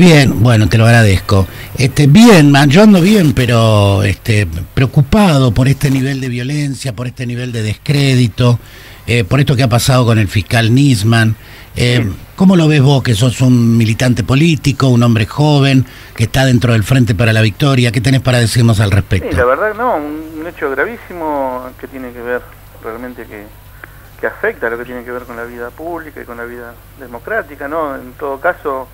Bien, bueno, te lo agradezco. Este, bien, yo ando bien, pero este, preocupado por este nivel de violencia, por este nivel de descrédito, eh, por esto que ha pasado con el fiscal Nisman. Eh, ¿Cómo lo ves vos, que sos un militante político, un hombre joven, que está dentro del Frente para la Victoria? ¿Qué tenés para decirnos al respecto? Sí, la verdad, no, un hecho gravísimo que tiene que ver realmente que, que afecta a lo que tiene que ver con la vida pública y con la vida democrática, ¿no? En todo caso,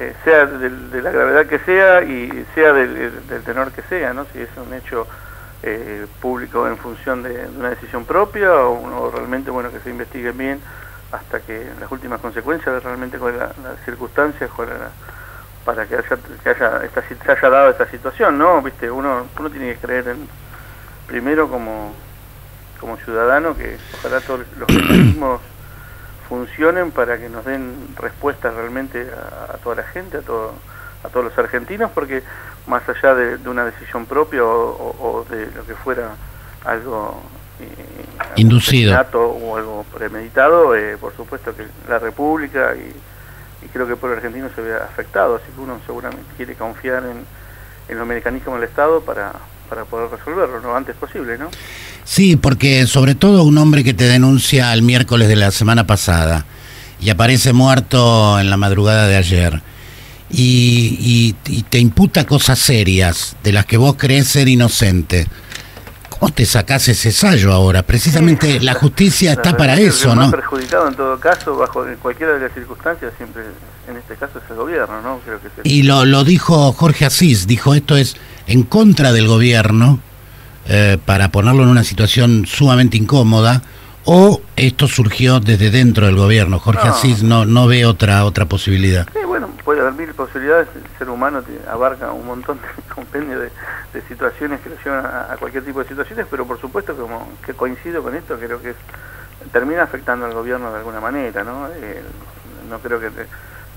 eh, sea de, la gravedad que sea y sea del, tenor que sea, ¿no? Si es un hecho eh, público en función de, una decisión propia o, realmente, bueno, que se investigue bien hasta que las últimas consecuencias realmente con las circunstancias para que haya, que haya esta, se haya dado esta situación, ¿no? Viste, uno, uno tiene que creer en, primero como como ciudadano que ojalá todos los mecanismos funcionen para que nos den respuestas realmente a, toda la gente, a, todo, a todos los argentinos, porque más allá de, una decisión propia o, de lo que fuera algo eh, inducido o algo premeditado, eh, por supuesto que la República y, creo que el pueblo argentino se ve afectado, así que uno seguramente quiere confiar en, en los mecanismos del Estado para, para poder resolverlo lo antes posible, ¿no? Sí, porque sobre todo un hombre que te denuncia el miércoles de la semana pasada y aparece muerto en la madrugada de ayer y, te imputa cosas serias de las que vos crees ser inocente. ¿Cómo te sacás ese sallo ahora? Precisamente la justicia está para eso, ¿no? perjudicado en todo caso, bajo cualquiera de las circunstancias, siempre en este caso es el gobierno, ¿no? Creo que Y lo, lo dijo Jorge Asís, dijo esto es en contra del gobierno eh, para ponerlo en una situación sumamente incómoda o esto surgió desde dentro del gobierno. Jorge Asís no, no ve otra otra posibilidad. Sí, bueno, puede haber mil posibilidades. El ser humano abarca un montón de compendio de, situaciones que lo llevan a, cualquier tipo de situaciones, pero por supuesto como que coincido con esto, creo que termina afectando al gobierno de alguna manera, ¿no? Eh, no creo que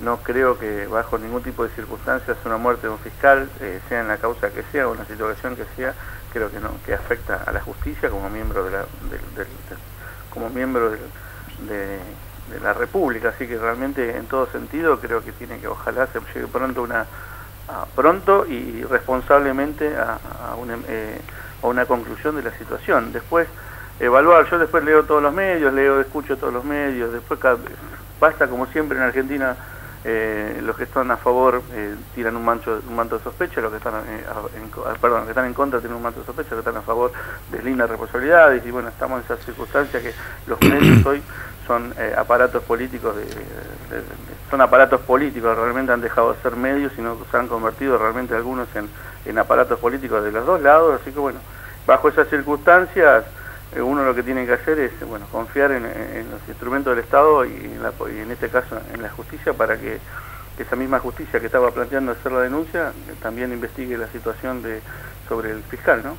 no creo que bajo ningún tipo de circunstancias una muerte de un fiscal, eh, sea en la causa que sea o en la situación que sea, creo que no, que afecta a la justicia como miembro de la, como miembro de, la República, así que realmente en todo sentido creo que tiene que ojalá se llegue pronto una pronto y responsablemente a, una, eh, a una conclusión de la situación. Después evaluar, yo después leo todos los medios, leo, escucho todos los medios, después basta como siempre en Argentina eh, los que están a favor eh, tiran un, mancho, un manto de sospecha, los que están eh, en, perdón, que están en contra tienen un manto de sospecha, los que están a favor deslindan responsabilidades y bueno, estamos en esa circunstancia que los medios hoy son aparatos políticos de, son aparatos políticos, realmente han dejado de ser medios, sino que se han convertido realmente algunos en, en aparatos políticos de los dos lados, así que bueno, bajo esas circunstancias eh, uno lo que tiene que hacer es bueno confiar en, los instrumentos del Estado y en, este caso en la justicia para que, esa misma justicia que estaba planteando hacer la denuncia también investigue la situación de sobre el fiscal, ¿no?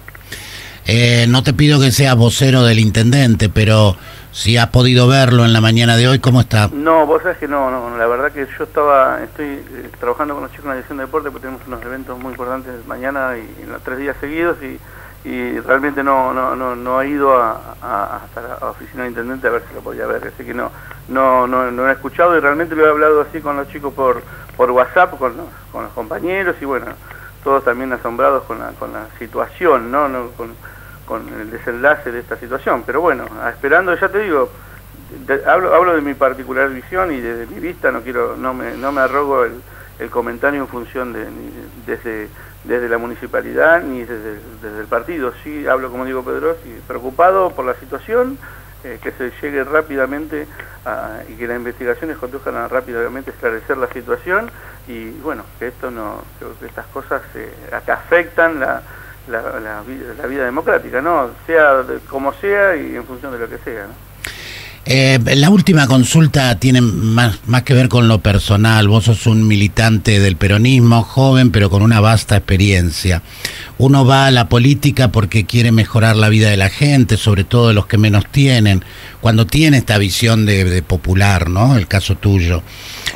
Eh, no te pido que seas vocero del intendente, pero si has podido verlo en la mañana de hoy, ¿cómo está? No, vos sabés que no, no, la verdad que yo estaba, estoy eh, trabajando con los chicos en la dirección de deporte porque tenemos unos eventos muy importantes mañana y en los tres días seguidos y y realmente no no no no ha ido a, hasta la oficina del intendente a ver si lo podía ver. Así que no no no no he escuchado y realmente lo he hablado así con los chicos por por WhatsApp con con los compañeros y bueno todos también asombrados con la con la situación no, no con, con el desenlace de esta situación. Pero bueno esperando ya te digo hablo hablo de mi particular visión y desde mi vista no quiero no me no me arrogo el, el comentario en función de desde desde la municipalidad ni desde, el partido. Sí hablo, como digo Pedro, preocupado por la situación, eh, que se llegue rápidamente y que las investigaciones conduzcan a rápidamente esclarecer la situación y bueno, que esto no, que estas cosas eh, afectan la, la, vida, democrática, ¿no? Sea como sea y en función de lo que sea, ¿no? Eh, la última consulta tiene más, más que ver con lo personal. Vos sos un militante del peronismo, joven, pero con una vasta experiencia. Uno va a la política porque quiere mejorar la vida de la gente, sobre todo de los que menos tienen, cuando tiene esta visión de, popular, ¿no? El caso tuyo.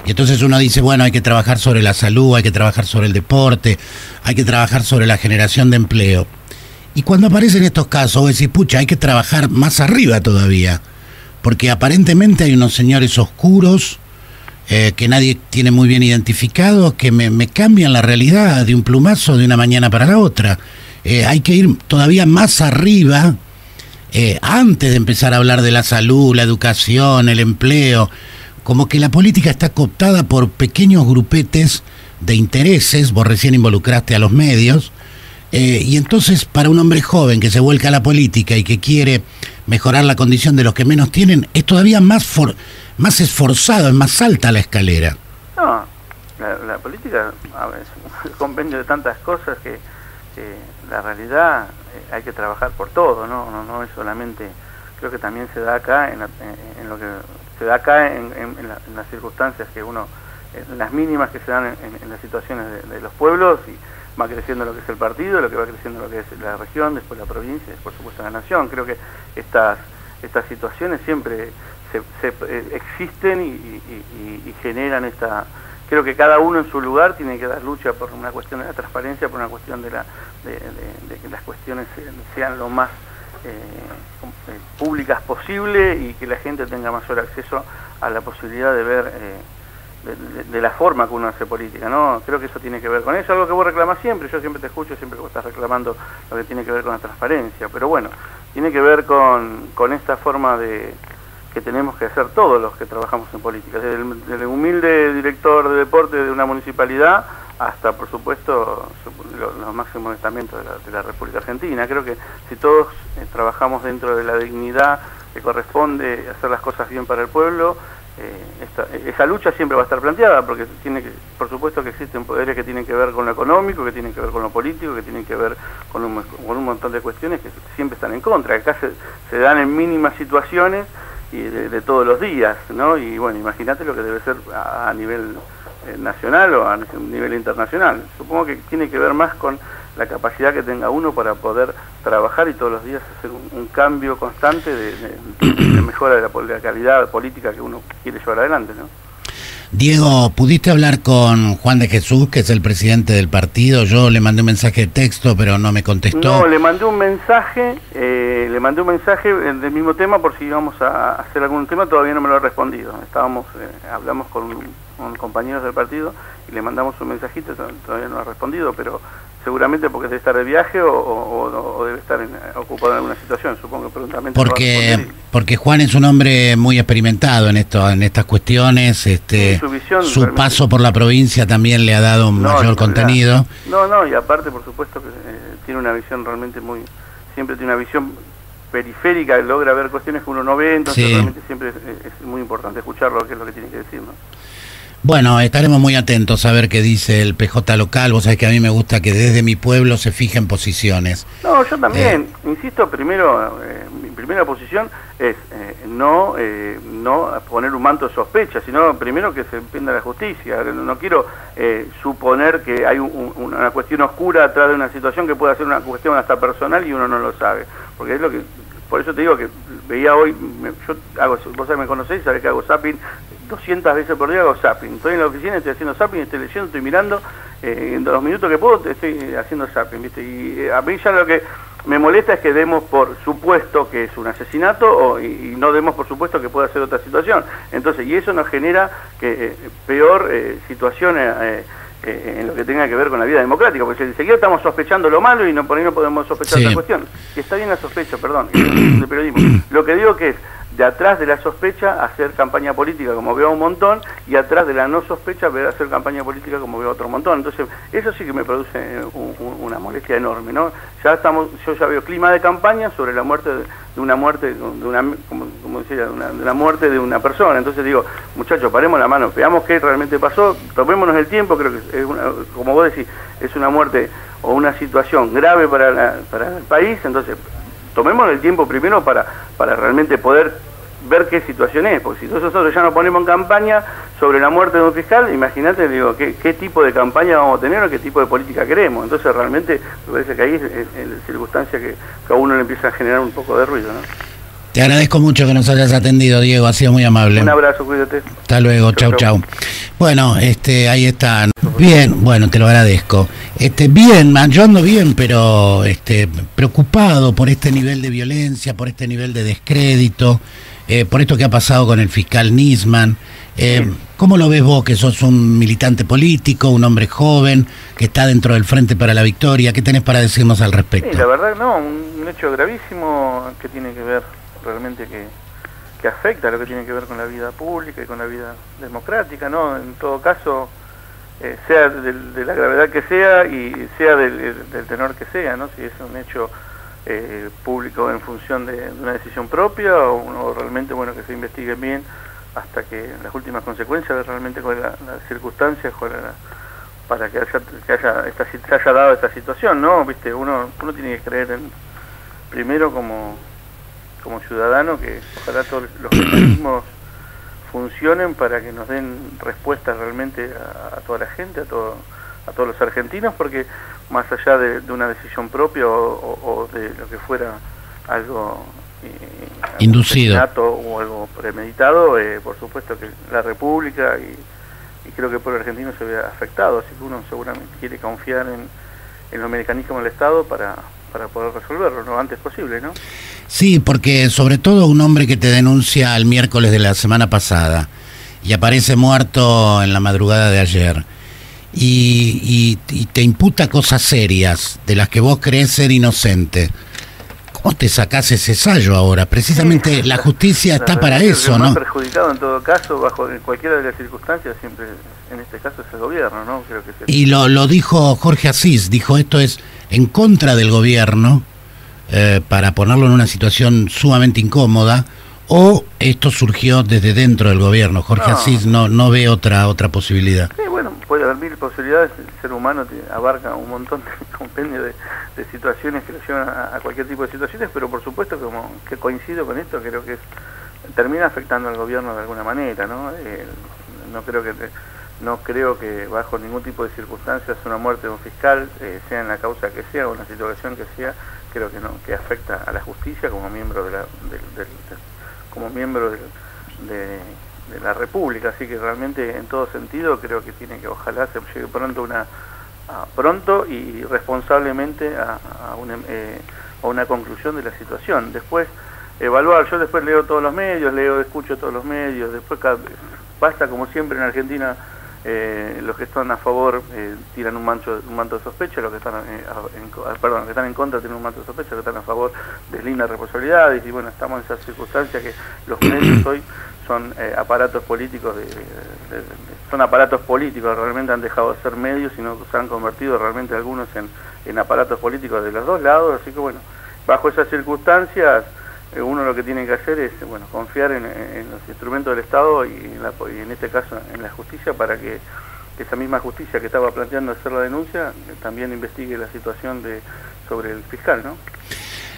Y entonces uno dice, bueno, hay que trabajar sobre la salud, hay que trabajar sobre el deporte, hay que trabajar sobre la generación de empleo. Y cuando aparecen estos casos, vos decís, pucha, hay que trabajar más arriba todavía porque aparentemente hay unos señores oscuros eh, que nadie tiene muy bien identificado, que me, cambian la realidad de un plumazo de una mañana para la otra. Eh, hay que ir todavía más arriba, eh, antes de empezar a hablar de la salud, la educación, el empleo, como que la política está cooptada por pequeños grupetes de intereses, vos recién involucraste a los medios, y entonces para un hombre joven que se vuelca a la política y que quiere mejorar la condición de los que menos tienen, es todavía más, for más esforzado, es más alta la escalera. No, la, política es un compendio de tantas cosas que, la realidad eh, hay que trabajar por todo, ¿no? No, no es solamente, creo que también se da acá en, lo que se da acá en, las circunstancias que uno, en las mínimas que se dan en, las situaciones de, los pueblos y va creciendo lo que es el partido, lo que va creciendo lo que es la región, después la provincia, y por supuesto la nación. Creo que estas estas situaciones siempre se, eh, existen y, generan esta... Creo que cada uno en su lugar tiene que dar lucha por una cuestión de la transparencia, por una cuestión de, la, de, que las cuestiones sean, lo más eh, eh, públicas posible y que la gente tenga mayor acceso a la posibilidad de ver de, la forma que uno hace política, ¿no? Creo que eso tiene que ver con eso, algo que vos reclamas siempre, yo siempre te escucho, siempre vos estás reclamando lo que tiene que ver con la transparencia, pero bueno, tiene que ver con, con esta forma de, que tenemos que hacer todos los que trabajamos en política, desde el, humilde director de deporte de una municipalidad hasta, por supuesto, los, máximos estamentos de la, República Argentina. Creo que si todos eh, trabajamos dentro de la dignidad que corresponde hacer las cosas bien para el pueblo, eh, esa lucha siempre va a estar planteada, porque tiene que, por supuesto que existen poderes que tienen que ver con lo económico, que tienen que ver con lo político, que tienen que ver con un, con un montón de cuestiones que siempre están en contra. Acá se, se dan en mínimas situaciones y de, todos los días, ¿no? Y bueno, imagínate lo que debe ser a, nivel eh, nacional o a nivel internacional. Supongo que tiene que ver más con la capacidad que tenga uno para poder trabajar y todos los días hacer un, cambio constante de, mejora de la, de la calidad política que uno quiere llevar adelante, ¿no? Diego, ¿pudiste hablar con Juan de Jesús, que es el presidente del partido? Yo le mandé un mensaje de texto, pero no me contestó. No, le mandé un mensaje, eh, le mandé un mensaje del mismo tema por si íbamos a hacer algún tema, todavía no me lo ha respondido. Estábamos, eh, hablamos con, con compañeros del partido y le mandamos un mensajito, todavía no ha respondido, pero seguramente porque debe estar de viaje o, debe estar ocupado en alguna situación, supongo que prontamente. Porque, porque Juan es un hombre muy experimentado en esto, en estas cuestiones, este, su, paso por la provincia también le ha dado un mayor contenido. No, no, y aparte por supuesto que eh, tiene una visión realmente muy, siempre tiene una visión periférica, logra ver cuestiones que uno no ve, entonces realmente siempre es, muy importante escucharlo, qué es lo que tiene que decir, ¿no? Bueno, estaremos muy atentos a ver qué dice el PJ local. Vos sabés que a mí me gusta que desde mi pueblo se fijen posiciones. No, yo también. Eh. Insisto, primero, eh, mi primera posición es eh, no no poner un manto de sospecha, sino primero que se entienda la justicia. No quiero suponer que hay una cuestión oscura atrás de una situación que pueda ser una cuestión hasta personal y uno no lo sabe. Porque es lo que por eso te digo que veía hoy, yo hago, vos me conocéis, sabés que hago zapping 200 veces por día hago zapping. Estoy en la oficina, estoy haciendo zapping, estoy leyendo, estoy mirando, eh, en los minutos que puedo estoy haciendo zapping, ¿viste? Y eh, a mí ya lo que me molesta es que demos por supuesto que es un asesinato o, y, no demos por supuesto que puede ser otra situación. Entonces, y eso nos genera que eh, peor situación en lo que tenga que ver con la vida democrática, porque si enseguida estamos sospechando lo malo y no, por ahí no podemos sospechar la cuestión. Y está bien la sospecha, perdón, el periodismo. Lo que digo que es, de atrás de la sospecha hacer campaña política como veo un montón y atrás de la no sospecha ver hacer campaña política como veo otro montón. Entonces, eso sí que me produce una molestia enorme, ¿no? Ya estamos, yo ya veo clima de campaña sobre la muerte de, una muerte, de una, como, decía, de una, muerte de una persona. Entonces digo, muchachos, paremos la mano, veamos qué realmente pasó, tomémonos el tiempo, creo que es una, como vos decís, es una muerte o una situación grave para, para el país, entonces tomemos el tiempo primero para, para realmente poder ver qué situación es, porque si nosotros ya nos ponemos en campaña sobre la muerte de un fiscal, imagínate, digo, ¿qué, qué tipo de campaña vamos a tener o qué tipo de política queremos. Entonces realmente me parece que ahí es, la circunstancia que, a uno le empieza a generar un poco de ruido, ¿no? Te agradezco mucho que nos hayas atendido, Diego, ha sido muy amable. Un abrazo, cuídate. Hasta luego, chau, chau. Bueno, este, ahí está. Bien, bueno, te lo agradezco. Este, bien, yo ando bien, pero este, preocupado por este nivel de violencia, por este nivel de descrédito, eh, por esto que ha pasado con el fiscal Nisman, Eh, ¿Cómo lo ves vos, que sos un militante político, un hombre joven, que está dentro del Frente para la Victoria? ¿Qué tenés para decirnos al respecto? Sí, la verdad, no, un, hecho gravísimo que tiene que ver realmente que, que afecta a lo que tiene que ver con la vida pública y con la vida democrática, ¿no? En todo caso, eh, sea de, la gravedad que sea y sea del, tenor que sea, ¿no? Si es un hecho eh, público en función de, una decisión propia o, realmente, bueno, que se investigue bien hasta que las últimas consecuencias, realmente con las circunstancias, para que haya, que haya esta, se haya dado esta situación, ¿no? Viste, uno, uno tiene que creer en, primero como, como ciudadano que ojalá todos los mecanismos funcionen para que nos den respuestas realmente a, toda la gente, a, todo, a todos los argentinos, porque más allá de, una decisión propia o, de lo que fuera algo eh, inducido o algo premeditado, eh, por supuesto que la República y, creo que el pueblo argentino se ve afectado, así que uno seguramente quiere confiar en, en los mecanismos del Estado para, para poder resolverlo lo antes posible, ¿no? Sí, porque sobre todo un hombre que te denuncia el miércoles de la semana pasada y aparece muerto en la madrugada de ayer y, te imputa cosas serias de las que vos crees ser inocente. ¿Cómo te sacás ese sallo ahora? Precisamente la justicia está para eso, ¿no? perjudicado en todo caso, bajo cualquiera de las circunstancias, siempre en este caso es el gobierno, ¿no? Creo que Y lo, lo dijo Jorge Asís, dijo esto es en contra del gobierno eh, para ponerlo en una situación sumamente incómoda o esto surgió desde dentro del gobierno. Jorge Asís no, no ve otra otra posibilidad. Sí, bueno, puede haber mil posibilidades. El ser humano abarca un montón de compendio de, situaciones que lo llevan a, cualquier tipo de situaciones, pero por supuesto como que coincido con esto, creo que es, termina afectando al gobierno de alguna manera, ¿no? Eh, no creo que no creo que bajo ningún tipo de circunstancias una muerte de un fiscal, eh, sea en la causa que sea o en la situación que sea, creo que no que afecta a la justicia como miembro de la como miembro de, la República, así que realmente en todo sentido creo que tiene que ojalá se llegue pronto una pronto y responsablemente a, una, eh, a una conclusión de la situación. Después evaluar, yo después leo todos los medios, leo, escucho todos los medios, después basta como siempre en Argentina eh, los que están a favor eh, tiran un manto, un manto de sospecha, los que están eh, en, perdón, que están en contra tienen un manto de sospecha, los que están a favor deslindan responsabilidades y bueno, estamos en esas circunstancias que los medios hoy son aparatos políticos de, son aparatos políticos, realmente han dejado de ser medios y no se han convertido realmente algunos en, en aparatos políticos de los dos lados, así que bueno, bajo esas circunstancias eh, uno lo que tiene que hacer es bueno confiar en, los instrumentos del Estado y en, en, este caso en la justicia para que esa misma justicia que estaba planteando hacer la denuncia eh, también investigue la situación de sobre el fiscal, ¿no?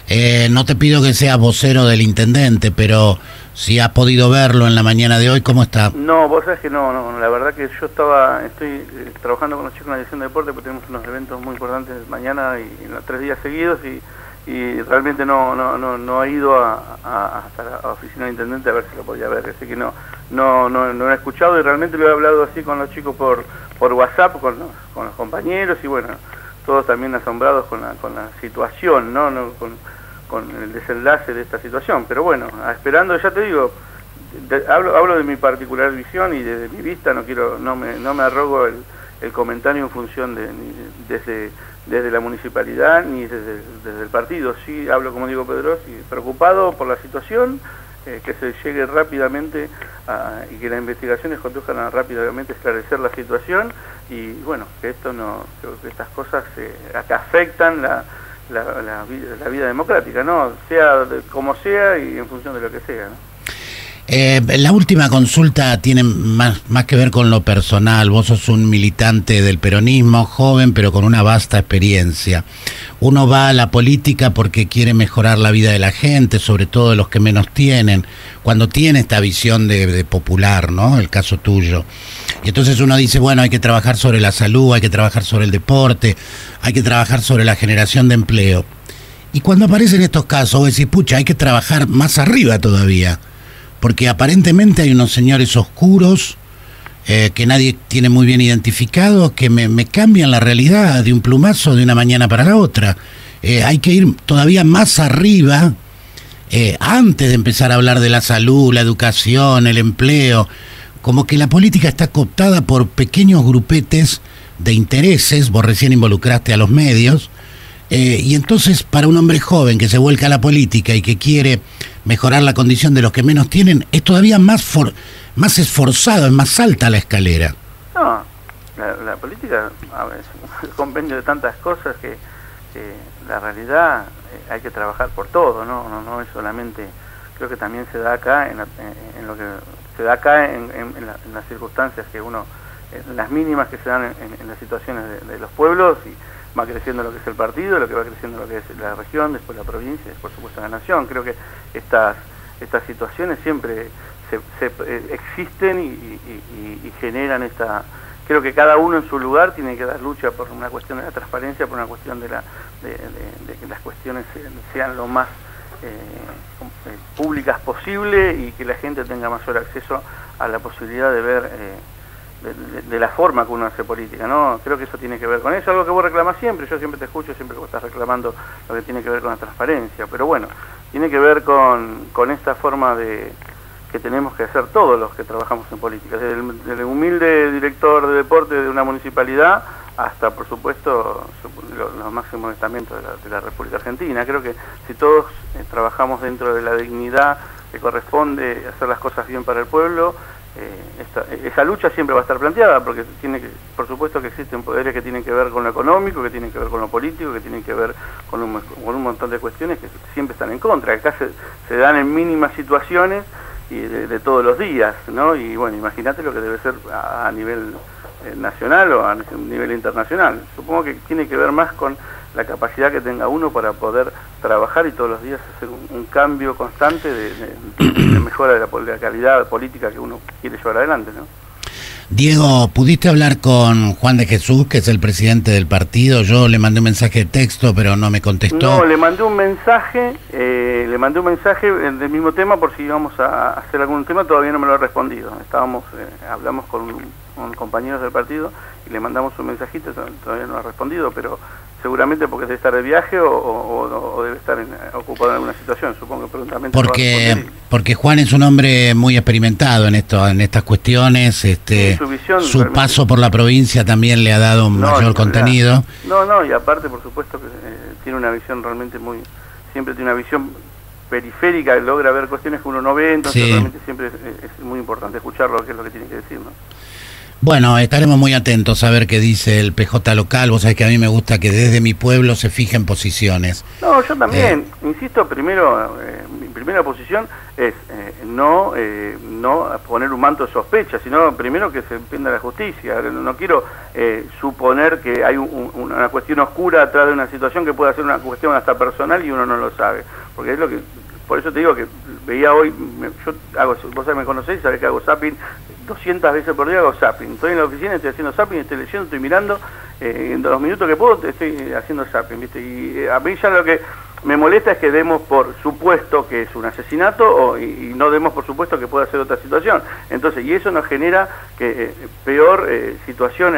Eh, no te pido que seas vocero del intendente, pero si has podido verlo en la mañana de hoy, ¿cómo está? No, vos sabés que no, no, la verdad que yo estaba, estoy trabajando con los chicos en la dirección de deporte porque tenemos unos eventos muy importantes mañana y en los tres días seguidos y y realmente no no no no he ido a, a, hasta la oficina de intendente a ver si lo podía ver así que no no no no he escuchado y realmente lo he hablado así con los chicos por por WhatsApp con los, con los compañeros y bueno todos también asombrados con la con la situación no, no con, con el desenlace de esta situación pero bueno esperando ya te digo hablo hablo de mi particular visión y desde mi vista no quiero no me no me arrogo el, el comentario en función de desde desde la municipalidad ni desde, el partido. Sí hablo, como digo Pedro, sí, preocupado por la situación, eh, que se llegue rápidamente y que las investigaciones conduzcan a rápidamente esclarecer la situación y bueno, que esto no, que estas cosas eh, afectan la, la, vida, democrática, ¿no? Sea como sea y en función de lo que sea, ¿no? Eh, la última consulta tiene más, más que ver con lo personal. Vos sos un militante del peronismo, joven, pero con una vasta experiencia. Uno va a la política porque quiere mejorar la vida de la gente, sobre todo de los que menos tienen, cuando tiene esta visión de, popular, ¿no? El caso tuyo. Y entonces uno dice, bueno, hay que trabajar sobre la salud, hay que trabajar sobre el deporte, hay que trabajar sobre la generación de empleo. Y cuando aparecen estos casos, vos decís, pucha, hay que trabajar más arriba todavía porque aparentemente hay unos señores oscuros eh, que nadie tiene muy bien identificados que me, cambian la realidad de un plumazo de una mañana para la otra. Eh, hay que ir todavía más arriba eh, antes de empezar a hablar de la salud, la educación, el empleo. como que la política está cooptada por pequeños grupetes de intereses, vos recién involucraste a los medios, eh, y entonces para un hombre joven que se vuelca a la política y que quiere mejorar la condición de los que menos tienen, es todavía más, for, más esforzado, es más alta la escalera. No, la, política es un compendio de tantas cosas que, la realidad eh, hay que trabajar por todo, ¿no? No, no es solamente, creo que también se da acá en, lo que se da acá en, las circunstancias que uno, en las mínimas que se dan en, las situaciones de, los pueblos y va creciendo lo que es el partido, lo que va creciendo lo que es la región, después la provincia, y por supuesto la nación. Creo que estas, estas situaciones siempre se, eh, existen y generan esta creo que cada uno en su lugar tiene que dar lucha por una cuestión de la transparencia, por una cuestión de, la, de, que las cuestiones sean, lo más eh, eh, públicas posible y que la gente tenga mayor acceso a la posibilidad de ver eh, de, la forma que uno hace política, ¿no? Creo que eso tiene que ver con eso, algo que vos reclamas siempre, yo siempre te escucho, siempre vos estás reclamando lo que tiene que ver con la transparencia, pero bueno, tiene que ver con, con esta forma de que tenemos que hacer todos los que trabajamos en política, desde el, humilde director de deporte de una municipalidad hasta, por supuesto, los, máximos estamentos de la, República Argentina. Creo que si todos eh, trabajamos dentro de la dignidad que corresponde hacer las cosas bien para el pueblo, eh, esa lucha siempre va a estar planteada, porque tiene que, por supuesto que existen poderes que tienen que ver con lo económico, que tienen que ver con lo político, que tienen que ver con un, con un montón de cuestiones que siempre están en contra. Acá se, se dan en mínimas situaciones y de, todos los días, ¿no? Y bueno, imagínate lo que debe ser a, nivel eh, nacional o a nivel internacional. Supongo que tiene que ver más con la capacidad que tenga uno para poder trabajar y todos los días hacer un, cambio constante de, mejora de la, de la calidad política que uno quiere llevar adelante, ¿no? Diego, ¿pudiste hablar con Juan de Jesús, que es el presidente del partido? Yo le mandé un mensaje de texto, pero no me contestó. No, le mandé un mensaje, eh, le mandé un mensaje del mismo tema por si íbamos a hacer algún tema, todavía no me lo ha respondido. Estábamos, eh, hablamos con, con compañeros del partido y le mandamos un mensajito, todavía no ha respondido, pero seguramente porque debe estar de viaje o, debe estar ocupado en alguna situación, supongo que prontamente. Porque, porque Juan es un hombre muy experimentado en esto, en estas cuestiones, este, su, paso por la provincia también le ha dado un mayor contenido. No, no, y aparte por supuesto que eh, tiene una visión realmente muy, siempre tiene una visión periférica, logra ver cuestiones que uno no ve, entonces realmente siempre es, es, muy importante escucharlo, qué es lo que tiene que decir, ¿no? Bueno, estaremos muy atentos a ver qué dice el PJ local. Vos sabés que a mí me gusta que desde mi pueblo se fijen posiciones. No, yo también. Eh. Insisto, primero, eh, mi primera posición es eh, no no poner un manto de sospecha, sino primero que se entienda la justicia. No quiero suponer que hay una cuestión oscura atrás de una situación que pueda ser una cuestión hasta personal y uno no lo sabe. Porque es lo que por eso te digo que veía hoy, yo hago, vos me conocéis, sabés que hago zapping 200 veces por día, hago zapping. Estoy en la oficina, estoy haciendo zapping, estoy leyendo, estoy mirando, eh, en los minutos que puedo estoy haciendo zapping, ¿viste? Y eh, a mí ya lo que me molesta es que demos por supuesto que es un asesinato o, y, no demos por supuesto que pueda ser otra situación. Entonces, y eso nos genera que eh, peor situación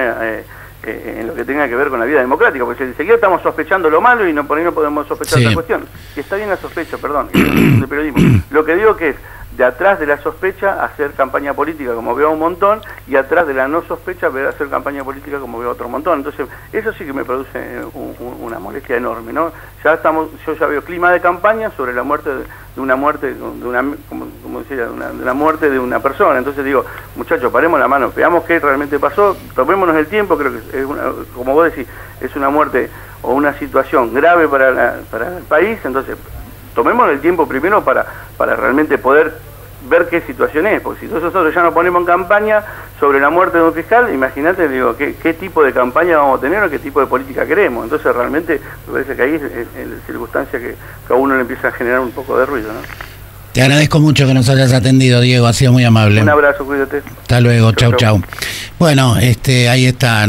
eh, en lo que tenga que ver con la vida democrática, porque si enseguida estamos sospechando lo malo y no, por ahí no podemos sospechar esta cuestión. Y está bien la sospecha, perdón, de periodismo. Lo que digo que es, de atrás de la sospecha hacer campaña política como veo un montón y atrás de la no sospecha ver hacer campaña política como veo otro montón. Entonces, eso sí que me produce una molestia enorme, ¿no? Ya estamos, yo ya veo clima de campaña sobre la muerte de, una muerte, de una, como, decía, de una, muerte de una persona. Entonces digo, muchachos, paremos la mano, veamos qué realmente pasó, tomémonos el tiempo, creo que es una, como vos decís, es una muerte o una situación grave para, para el país, entonces tomemos el tiempo primero para, para realmente poder ver qué situación es, porque si nosotros ya nos ponemos en campaña sobre la muerte de un fiscal, imagínate, digo, qué, qué tipo de campaña vamos a tener o qué tipo de política queremos. Entonces realmente me parece que ahí es, la circunstancia que, a uno le empieza a generar un poco de ruido, ¿no? Te agradezco mucho que nos hayas atendido, Diego, ha sido muy amable. Un abrazo, cuídate. Hasta luego, chau, chau. Bueno, este, ahí está.